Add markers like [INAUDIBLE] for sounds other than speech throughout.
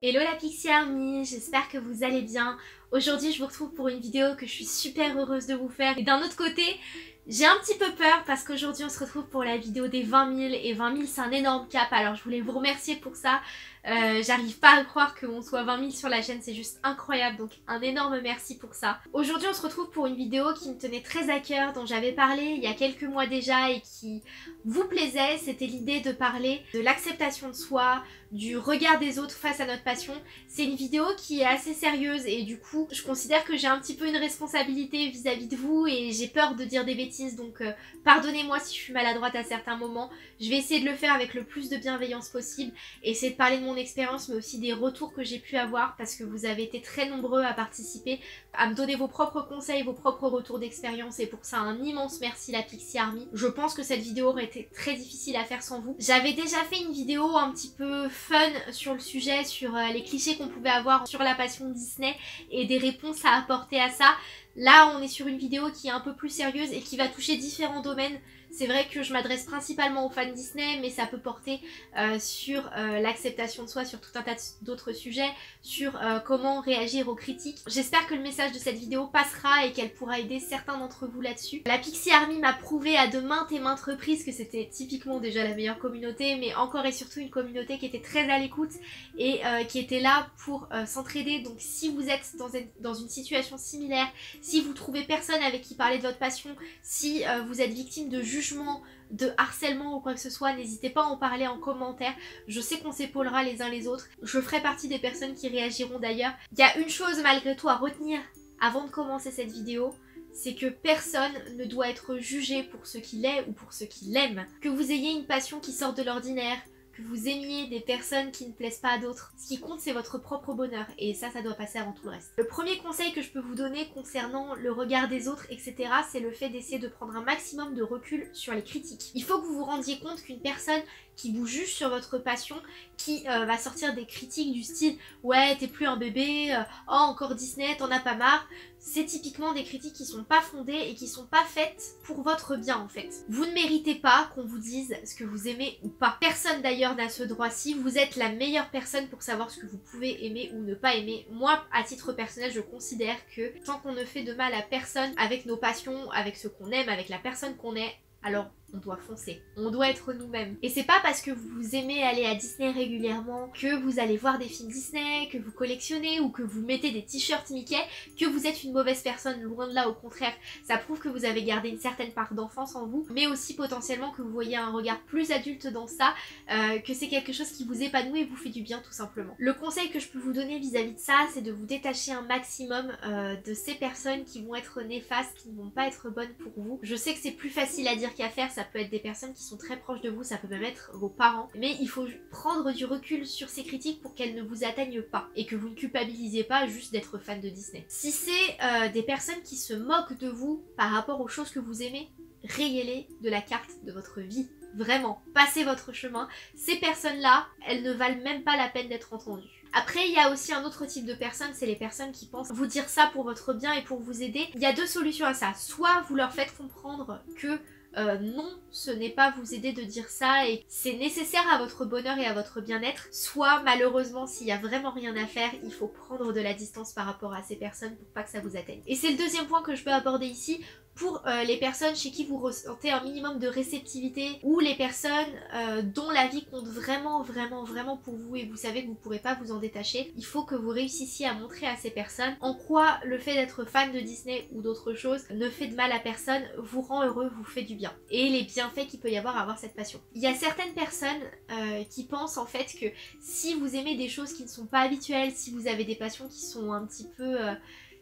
Hello la Pixie Army, j'espère que vous allez bien. Aujourd'hui je vous retrouve pour une vidéo que je suis super heureuse de vous faire. Et d'un autre côté, j'ai un petit peu peur parce qu'aujourd'hui on se retrouve pour la vidéo des 20 000 et 20 000 c'est un énorme cap alors je voulais vous remercier pour ça. Euh, j'arrive pas à croire qu'on soit 20 000 sur la chaîne, c'est juste incroyable, donc un énorme merci pour ça. Aujourd'hui on se retrouve pour une vidéo qui me tenait très à cœur, dont j'avais parlé il y a quelques mois déjà et qui vous plaisait, c'était l'idée de parler de l'acceptation de soi, du regard des autres face à notre passion. C'est une vidéo qui est assez sérieuse et du coup je considère que j'ai un petit peu une responsabilité vis-à-vis de vous et j'ai peur de dire des bêtises donc euh, pardonnez-moi si je suis maladroite à certains moments. Je vais essayer de le faire avec le plus de bienveillance possible essayer de parler de mon expérience mais aussi des retours que j'ai pu avoir parce que vous avez été très nombreux à participer, à me donner vos propres conseils, vos propres retours d'expérience et pour ça un immense merci la Pixie Army. Je pense que cette vidéo aurait été très difficile à faire sans vous. J'avais déjà fait une vidéo un petit peu fun sur le sujet, sur euh, les clichés qu'on pouvait avoir sur la passion Disney et des réponses à apporter à ça. Là on est sur une vidéo qui est un peu plus sérieuse et qui va toucher différents domaines c'est vrai que je m'adresse principalement aux fans Disney, mais ça peut porter euh, sur euh, l'acceptation de soi, sur tout un tas d'autres sujets, sur euh, comment réagir aux critiques. J'espère que le message de cette vidéo passera et qu'elle pourra aider certains d'entre vous là-dessus. La Pixie Army m'a prouvé à de maintes et maintes reprises que c'était typiquement déjà la meilleure communauté, mais encore et surtout une communauté qui était très à l'écoute et qui était là pour s'entraider. Donc si vous êtes dans une, dans une situation similaire, si vous trouvez personne avec qui parler de votre passion, si vous êtes victime de jugement de harcèlement ou quoi que ce soit, n'hésitez pas à en parler en commentaire. Je sais qu'on s'épaulera les uns les autres. Je ferai partie des personnes qui réagiront d'ailleurs. Il y a une chose malgré tout à retenir avant de commencer cette vidéo, c'est que personne ne doit être jugé pour ce qu'il est ou pour ce qu'il aime. Que vous ayez une passion qui sort de l'ordinaire, que vous aimiez des personnes qui ne plaisent pas à d'autres. Ce qui compte, c'est votre propre bonheur. Et ça, ça doit passer avant tout le reste. Le premier conseil que je peux vous donner concernant le regard des autres, etc., c'est le fait d'essayer de prendre un maximum de recul sur les critiques. Il faut que vous vous rendiez compte qu'une personne qui vous juge sur votre passion, qui euh, va sortir des critiques du style « Ouais, t'es plus un bébé, euh, oh, encore Disney, t'en as pas marre », c'est typiquement des critiques qui sont pas fondées et qui sont pas faites pour votre bien en fait. Vous ne méritez pas qu'on vous dise ce que vous aimez ou pas. Personne d'ailleurs n'a ce droit-ci, vous êtes la meilleure personne pour savoir ce que vous pouvez aimer ou ne pas aimer. Moi, à titre personnel, je considère que tant qu'on ne fait de mal à personne avec nos passions, avec ce qu'on aime, avec la personne qu'on est, alors on doit foncer, on doit être nous-mêmes. Et c'est pas parce que vous aimez aller à Disney régulièrement, que vous allez voir des films Disney, que vous collectionnez ou que vous mettez des t-shirts Mickey, que vous êtes une mauvaise personne, loin de là au contraire. Ça prouve que vous avez gardé une certaine part d'enfance en vous, mais aussi potentiellement que vous voyez un regard plus adulte dans ça, euh, que c'est quelque chose qui vous épanouit et vous fait du bien tout simplement. Le conseil que je peux vous donner vis-à-vis de ça, c'est de vous détacher un maximum euh, de ces personnes qui vont être néfastes, qui ne vont pas être bonnes pour vous. Je sais que c'est plus facile à dire qu'à faire, ça peut être des personnes qui sont très proches de vous, ça peut même être vos parents. Mais il faut prendre du recul sur ces critiques pour qu'elles ne vous atteignent pas et que vous ne culpabilisez pas juste d'être fan de Disney. Si c'est euh, des personnes qui se moquent de vous par rapport aux choses que vous aimez, rayez-les de la carte de votre vie. Vraiment, passez votre chemin. Ces personnes-là, elles ne valent même pas la peine d'être entendues. Après, il y a aussi un autre type de personnes, c'est les personnes qui pensent vous dire ça pour votre bien et pour vous aider. Il y a deux solutions à ça. Soit vous leur faites comprendre que euh, non, ce n'est pas vous aider de dire ça et c'est nécessaire à votre bonheur et à votre bien-être. Soit malheureusement, s'il y a vraiment rien à faire, il faut prendre de la distance par rapport à ces personnes pour pas que ça vous atteigne. Et c'est le deuxième point que je peux aborder ici pour euh, les personnes chez qui vous ressentez un minimum de réceptivité ou les personnes euh, dont la vie compte vraiment vraiment vraiment pour vous et vous savez que vous ne pourrez pas vous en détacher, il faut que vous réussissiez à montrer à ces personnes en quoi le fait d'être fan de Disney ou d'autres choses ne fait de mal à personne, vous rend heureux, vous fait du bien. Et les bienfaits qu'il peut y avoir à avoir cette passion. Il y a certaines personnes euh, qui pensent en fait que si vous aimez des choses qui ne sont pas habituelles, si vous avez des passions qui sont un petit peu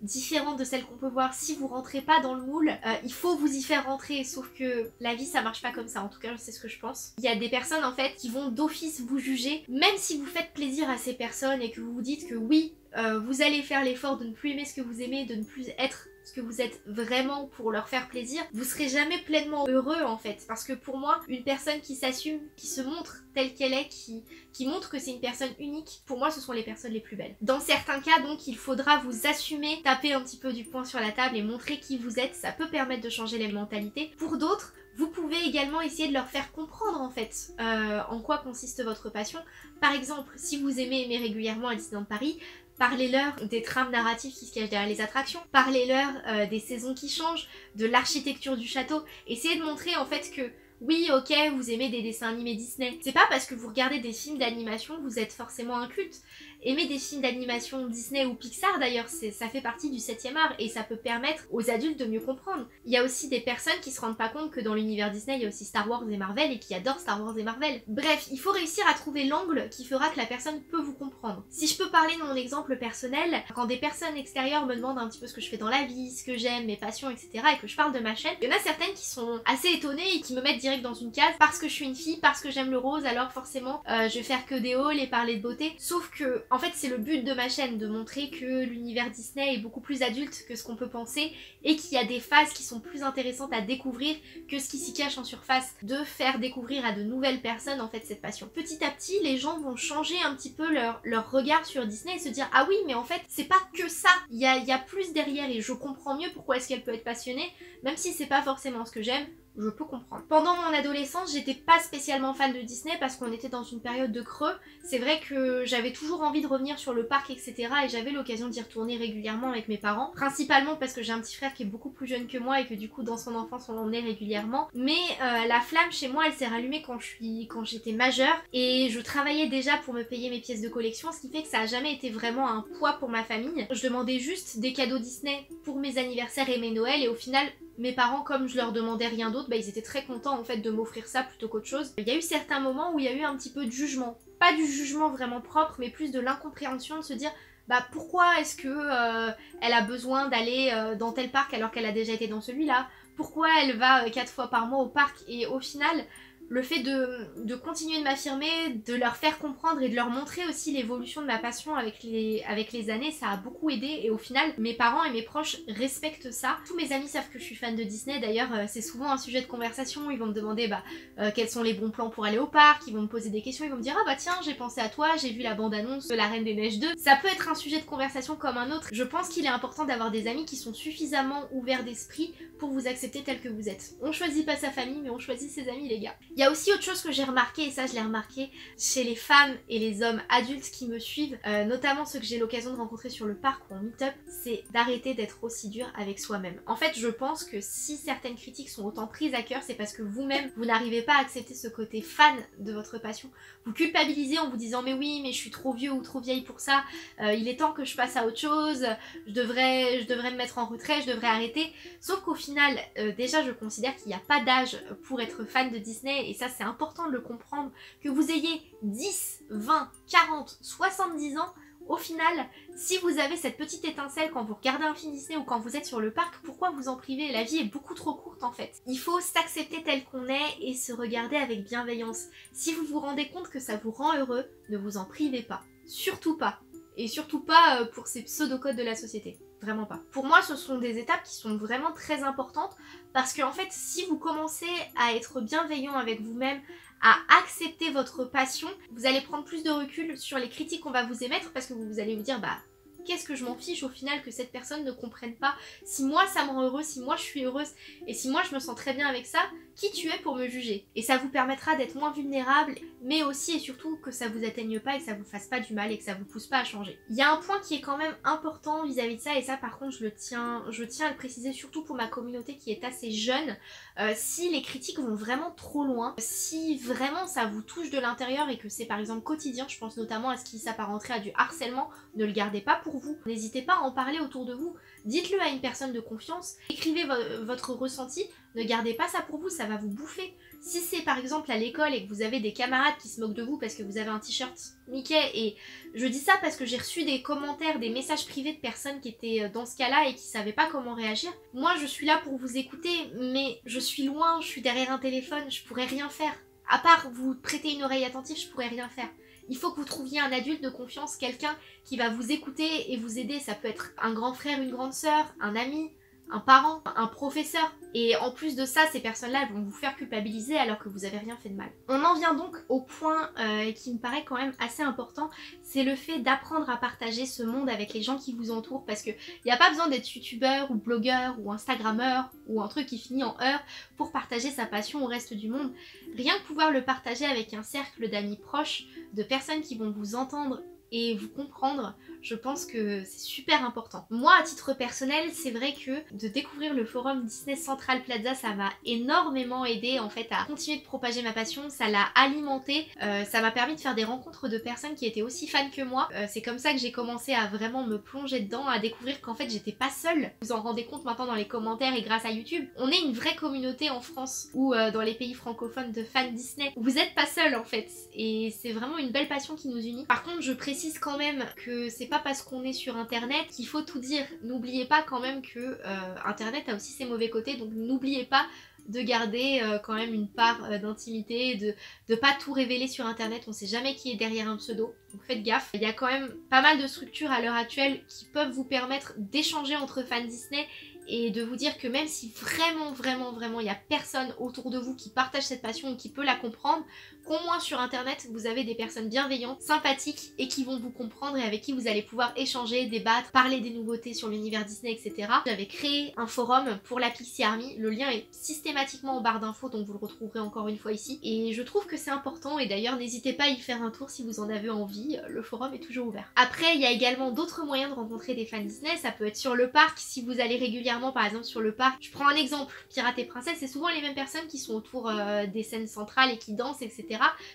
différente de celle qu'on peut voir si vous rentrez pas dans le moule. Euh, il faut vous y faire rentrer, sauf que la vie ça marche pas comme ça, en tout cas c'est ce que je pense. Il y a des personnes en fait qui vont d'office vous juger, même si vous faites plaisir à ces personnes et que vous vous dites que oui, euh, vous allez faire l'effort de ne plus aimer ce que vous aimez, de ne plus être que vous êtes vraiment pour leur faire plaisir, vous serez jamais pleinement heureux en fait. Parce que pour moi, une personne qui s'assume, qui se montre telle qu'elle est, qui, qui montre que c'est une personne unique, pour moi ce sont les personnes les plus belles. Dans certains cas donc il faudra vous assumer, taper un petit peu du poing sur la table et montrer qui vous êtes, ça peut permettre de changer les mentalités. Pour d'autres, Vous pouvez également essayer de leur faire comprendre en fait euh, en quoi consiste votre passion. Par exemple, si vous aimez aimer régulièrement Disneyland Paris, Parlez-leur des trames narratives qui se cachent derrière les attractions. Parlez-leur euh, des saisons qui changent, de l'architecture du château. Essayez de montrer en fait que oui, ok, vous aimez des dessins animés Disney. C'est pas parce que vous regardez des films d'animation vous êtes forcément un culte. Aimer des films d'animation Disney ou Pixar d'ailleurs, ça fait partie du 7 art et ça peut permettre aux adultes de mieux comprendre. Il y a aussi des personnes qui se rendent pas compte que dans l'univers Disney, il y a aussi Star Wars et Marvel et qui adorent Star Wars et Marvel. Bref, il faut réussir à trouver l'angle qui fera que la personne peut vous comprendre. Si je peux parler de mon exemple personnel, quand des personnes extérieures me demandent un petit peu ce que je fais dans la vie, ce que j'aime, mes passions, etc. et que je parle de ma chaîne, il y en a certaines qui sont assez étonnées et qui me mettent dans une case parce que je suis une fille, parce que j'aime le rose, alors forcément euh, je vais faire que des hauls et parler de beauté. Sauf que, en fait, c'est le but de ma chaîne, de montrer que l'univers Disney est beaucoup plus adulte que ce qu'on peut penser et qu'il y a des phases qui sont plus intéressantes à découvrir que ce qui s'y cache en surface, de faire découvrir à de nouvelles personnes en fait cette passion. Petit à petit, les gens vont changer un petit peu leur, leur regard sur Disney et se dire ah oui mais en fait c'est pas que ça, il y a, y a plus derrière et je comprends mieux pourquoi est-ce qu'elle peut être passionnée, même si c'est pas forcément ce que j'aime, je peux comprendre. Pendant mon adolescence, j'étais pas spécialement fan de Disney parce qu'on était dans une période de creux. C'est vrai que j'avais toujours envie de revenir sur le parc, etc. Et j'avais l'occasion d'y retourner régulièrement avec mes parents. Principalement parce que j'ai un petit frère qui est beaucoup plus jeune que moi et que du coup, dans son enfance, on l'emmenait régulièrement. Mais euh, la flamme chez moi, elle s'est rallumée quand j'étais majeure. Et je travaillais déjà pour me payer mes pièces de collection, ce qui fait que ça a jamais été vraiment un poids pour ma famille. Je demandais juste des cadeaux Disney pour mes anniversaires et mes Noëls. Et au final, mes parents, comme je leur demandais rien d'autre, bah, ils étaient très contents en fait de m'offrir ça plutôt qu'autre chose. Il y a eu certains moments où il y a eu un petit peu de jugement. Pas du jugement vraiment propre, mais plus de l'incompréhension de se dire bah pourquoi est-ce que euh, elle a besoin d'aller euh, dans tel parc alors qu'elle a déjà été dans celui-là? Pourquoi elle va euh, quatre fois par mois au parc et au final le fait de, continuer de m'affirmer, de leur faire comprendre et de leur montrer aussi l'évolution de ma passion avec les, années, ça a beaucoup aidé et au final mes parents et mes proches respectent ça. Tous mes amis savent que je suis fan de Disney, d'ailleurs euh, c'est souvent un sujet de conversation, ils vont me demander bah, euh, quels sont les bons plans pour aller au parc, ils vont me poser des questions, ils vont me dire ah bah tiens j'ai pensé à toi, j'ai vu la bande-annonce de La Reine des Neiges 2. Ça peut être un sujet de conversation comme un autre. Je pense qu'il est important d'avoir des amis qui sont suffisamment ouverts d'esprit pour vous accepter tel que vous êtes. On choisit pas sa famille mais on choisit ses amis les gars. Y a aussi autre chose que j'ai remarqué, et ça je l'ai remarqué chez les femmes et les hommes adultes qui me suivent, euh, notamment ceux que j'ai l'occasion de rencontrer sur le parc ou en meet-up, c'est d'arrêter d'être aussi dur avec soi-même. En fait, je pense que si certaines critiques sont autant prises à cœur, c'est parce que vous-même, vous, n'arrivez pas à accepter ce côté fan de votre passion. Vous culpabilisez en vous disant mais oui, mais je suis trop vieux ou trop vieille pour ça, euh, il est temps que je passe à autre chose, je devrais, je devrais me mettre en retrait, je devrais arrêter. Sauf qu'au final, euh, déjà je considère qu'il n'y a pas d'âge pour être fan de Disney et ça c'est important de le comprendre, que vous ayez 10, 20, 40, 70 ans, au final, si vous avez cette petite étincelle quand vous regardez un film Disney ou quand vous êtes sur le parc, pourquoi vous en priver La vie est beaucoup trop courte en fait. Il faut s'accepter tel qu'on est et se regarder avec bienveillance. Si vous vous rendez compte que ça vous rend heureux, ne vous en privez pas. Surtout pas. Et surtout pas euh, pour ces pseudo-codes de la société. Vraiment pas. Pour moi, ce sont des étapes qui sont vraiment très importantes parce qu'en en fait, si vous commencez à être bienveillant avec vous-même, à accepter votre passion, vous allez prendre plus de recul sur les critiques qu'on va vous émettre parce que vous allez vous dire bah qu'est-ce que je m'en fiche au final que cette personne ne comprenne pas Si moi ça me rend heureuse, si moi je suis heureuse et si moi je me sens très bien avec ça, qui tu es pour me juger? Et ça vous permettra d'être moins vulnérable, mais aussi et surtout que ça vous atteigne pas et que ça vous fasse pas du mal et que ça vous pousse pas à changer. Il y a un point qui est quand même important vis-à-vis de ça et ça par contre je le tiens, je tiens à le préciser surtout pour ma communauté qui est assez jeune. Euh, si les critiques vont vraiment trop loin, si vraiment ça vous touche de l'intérieur et que c'est par exemple quotidien, je pense notamment à ce qui s'apparenterait à du harcèlement, ne le gardez pas pour N'hésitez pas à en parler autour de vous. Dites-le à une personne de confiance. Écrivez votre ressenti. Ne gardez pas ça pour vous, ça va vous bouffer. Si c'est par exemple à l'école et que vous avez des camarades qui se moquent de vous parce que vous avez un t-shirt Mickey, et je dis ça parce que j'ai reçu des commentaires, des messages privés de personnes qui étaient euh, dans ce cas-là et qui savaient pas comment réagir. Moi je suis là pour vous écouter, mais je suis loin, je suis derrière un téléphone, je pourrais rien faire. À part vous prêter une oreille attentive, je pourrais rien faire. Il faut que vous trouviez un adulte de confiance, quelqu'un qui va vous écouter et vous aider. Ça peut être un grand frère, une grande sœur, un ami, un parent, un professeur. Et en plus de ça, ces personnes-là vont vous faire culpabiliser alors que vous avez rien fait de mal. On en vient donc au point euh, qui me paraît quand même assez important, c'est le fait d'apprendre à partager ce monde avec les gens qui vous entourent parce que il n'y a pas besoin d'être youtubeur ou blogueur ou instagrammeur ou un truc qui finit en heure pour partager sa passion au reste du monde. Rien que pouvoir le partager avec un cercle d'amis proches, de personnes qui vont vous entendre et vous comprendre, je pense que c'est super important. Moi, à titre personnel, c'est vrai que de découvrir le forum Disney Central Plaza, ça m'a énormément aidé en fait à continuer de propager ma passion, ça l'a alimenté, euh, ça m'a permis de faire des rencontres de personnes qui étaient aussi fans que moi. Euh, c'est comme ça que j'ai commencé à vraiment me plonger dedans, à découvrir qu'en fait j'étais pas seule. Vous en rendez compte maintenant dans les commentaires et grâce à YouTube. On est une vraie communauté en France ou euh, dans les pays francophones de fans Disney. Vous êtes pas seul en fait et c'est vraiment une belle passion qui nous unit. Par contre, je précise quand même que c'est pas parce qu'on est sur internet qu'il faut tout dire. N'oubliez pas quand même que euh, internet a aussi ses mauvais côtés, donc n'oubliez pas de garder euh, quand même une part euh, d'intimité, de ne pas tout révéler sur internet, on sait jamais qui est derrière un pseudo, donc faites gaffe. Il y a quand même pas mal de structures à l'heure actuelle qui peuvent vous permettre d'échanger entre fans Disney et de vous dire que même si vraiment vraiment vraiment il n'y a personne autour de vous qui partage cette passion ou qui peut la comprendre, qu'au moins sur internet vous avez des personnes bienveillantes, sympathiques et qui vont vous comprendre et avec qui vous allez pouvoir échanger, débattre, parler des nouveautés sur l'univers Disney etc. J'avais créé un forum pour la Pixie Army, le lien est systématiquement en barre d'infos donc vous le retrouverez encore une fois ici et je trouve que c'est important et d'ailleurs n'hésitez pas à y faire un tour si vous en avez envie, le forum est toujours ouvert. Après il y a également d'autres moyens de rencontrer des fans Disney, ça peut être sur le parc si vous allez régulièrement par exemple sur le parc. Je prends un exemple, Pirate et Princesse, c'est souvent les mêmes personnes qui sont autour euh, des scènes centrales et qui dansent, etc.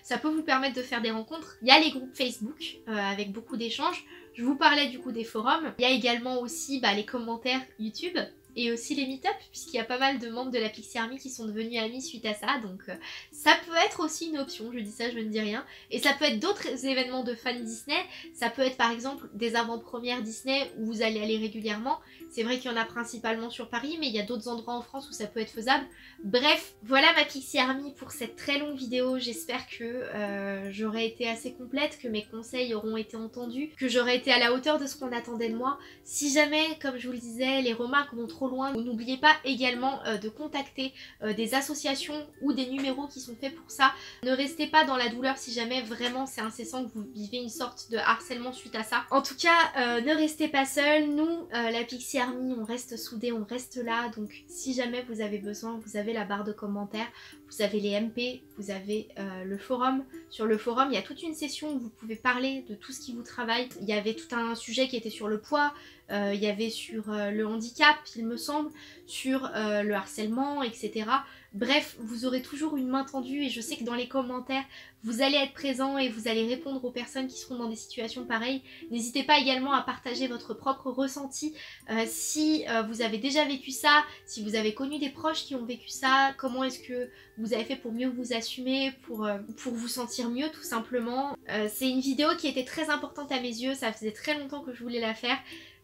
Ça peut vous permettre de faire des rencontres. Il y a les groupes Facebook euh, avec beaucoup d'échanges. Je vous parlais du coup des forums. Il y a également aussi bah, les commentaires YouTube et aussi les meet-up puisqu'il y a pas mal de membres de la Pixie Army qui sont devenus amis suite à ça. Donc euh, ça peut être aussi une option, je dis ça je ne dis rien. Et ça peut être d'autres événements de fans Disney, ça peut être par exemple des avant-premières Disney où vous allez aller régulièrement, c'est vrai qu'il y en a principalement sur Paris mais il y a d'autres endroits en France où ça peut être faisable, bref voilà ma Pixie Army pour cette très longue vidéo, j'espère que euh, j'aurai été assez complète, que mes conseils auront été entendus, que j'aurai été à la hauteur de ce qu'on attendait de moi, si jamais comme je vous le disais les remarques vont trop loin. N'oubliez pas également euh, de contacter euh, des associations ou des numéros qui sont faits pour ça. Ne restez pas dans la douleur si jamais vraiment c'est incessant que vous vivez une sorte de harcèlement suite à ça. En tout cas, euh, ne restez pas seul. Nous, la Pixie Army, on reste soudés, on reste là. Donc si jamais vous avez besoin, vous avez la barre de commentaires, vous avez les MP, vous avez le forum. Sur le forum, il y a toute une session où vous pouvez parler de tout ce qui vous travaille. Il y avait tout un sujet qui était sur le poids, il y avait sur le handicap, il me semble, sur euh, le harcèlement, etc. Bref, vous aurez toujours une main tendue et je sais que dans les commentaires, vous allez être présent et vous allez répondre aux personnes qui seront dans des situations pareilles. N'hésitez pas également à partager votre propre ressenti euh, si euh, vous avez déjà vécu ça, si vous avez connu des proches qui ont vécu ça, comment est-ce que vous avez fait pour mieux vous assumer, pour, pour vous sentir mieux tout simplement. C'est une vidéo qui était très importante à mes yeux, ça faisait très longtemps que je voulais la faire.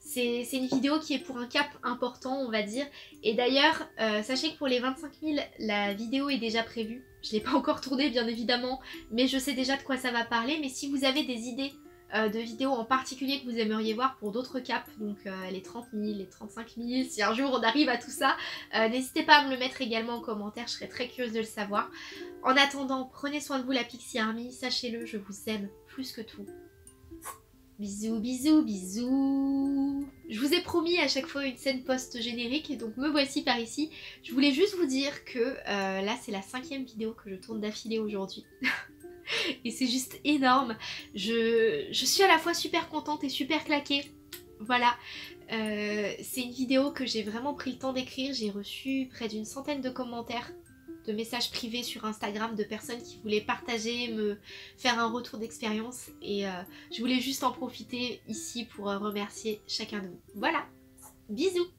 C'est une vidéo qui est pour un cap important, on va dire. Et d'ailleurs, euh, sachez que pour les 25 000, la vidéo est déjà prévue. Je ne l'ai pas encore tournée, bien évidemment, mais je sais déjà de quoi ça va parler. Mais si vous avez des idées euh, de vidéos en particulier que vous aimeriez voir pour d'autres caps, donc euh, les 30 000, les 35 000, si un jour on arrive à tout ça, n'hésitez pas à me le mettre également en commentaire, je serais très curieuse de le savoir. En attendant, prenez soin de vous la Pixie Army, sachez-le, je vous aime plus que tout. Bisous, bisous, bisous Je vous ai promis à chaque fois une scène post-générique, donc me voici par ici. Je voulais juste vous dire que euh, là c'est la cinquième vidéo que je tourne d'affilée aujourd'hui. [LAUGHS] et c'est juste énorme. Je, je, suis à la fois super contente et super claquée. Voilà, euh, c'est une vidéo que j'ai vraiment pris le temps d'écrire. J'ai reçu près d'une centaine de commentaires de messages privés sur Instagram de personnes qui voulaient partager, me faire un retour d'expérience. Et euh, je voulais juste en profiter ici pour euh, remercier chacun de vous. Voilà, bisous